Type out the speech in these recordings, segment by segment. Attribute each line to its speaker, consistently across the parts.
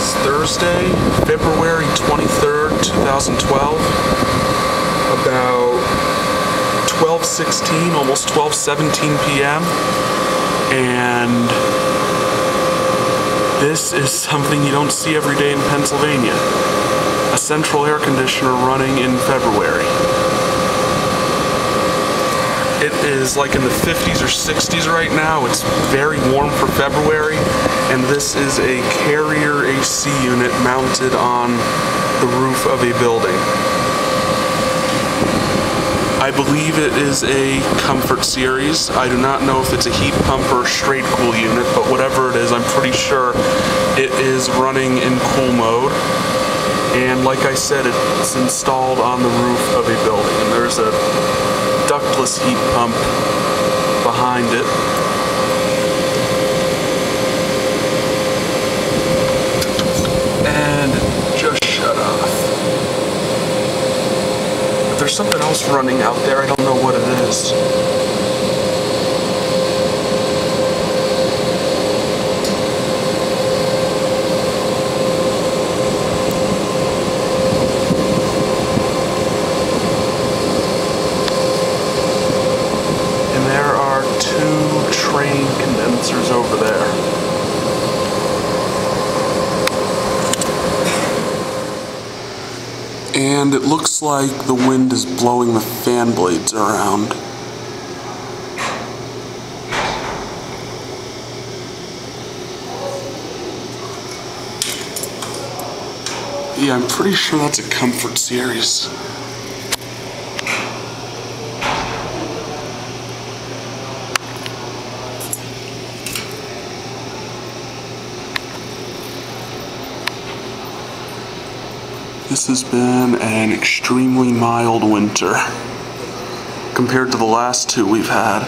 Speaker 1: Thursday, February 23rd, 2012. About 12:16, almost 12:17 p.m. And this is something you don't see every day in Pennsylvania. A central air conditioner running in February. It is like in the 50s or 60s right now. It's very warm for February, and this is a carrier AC unit mounted on the roof of a building. I believe it is a comfort series. I do not know if it's a heat pump or straight cool unit, but whatever it is, I'm pretty sure it is running in cool mode. And like I said, it's installed on the roof of a building. And there's a ductless heat pump behind it. And it just shut off. There's something else running out there. I don't know what it is. And there are two Trane condensers over there. And it looks like the wind is blowing the fan blades around. Yeah, I'm pretty sure that's a comfort series. This has been an extremely mild winter compared to the last two we've had.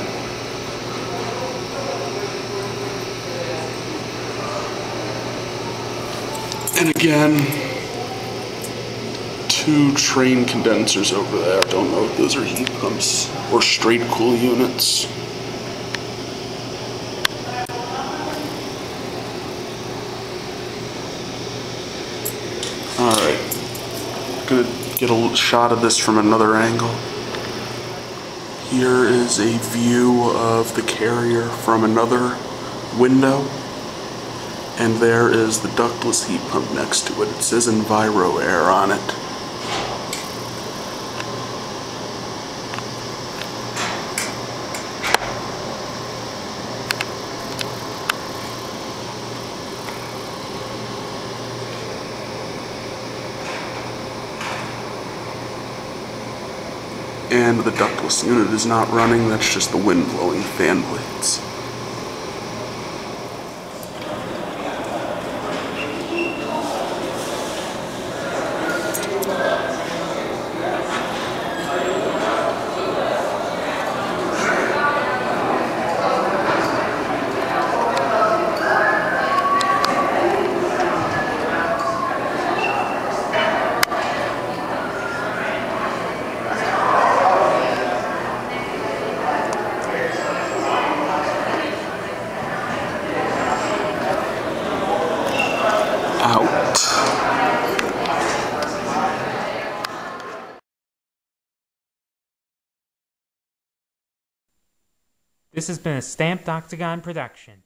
Speaker 1: And again, two Trane condensers over there. Don't know if those are heat pumps or straight cool units. Gonna get a shot of this from another angle. Here is a view of the carrier from another window. And there is the ductless heat pump next to it. It says Enviro Air on it. And the ductless unit is not running, that's just the wind blowing fan blades.
Speaker 2: This has been a Stamped Octagon production.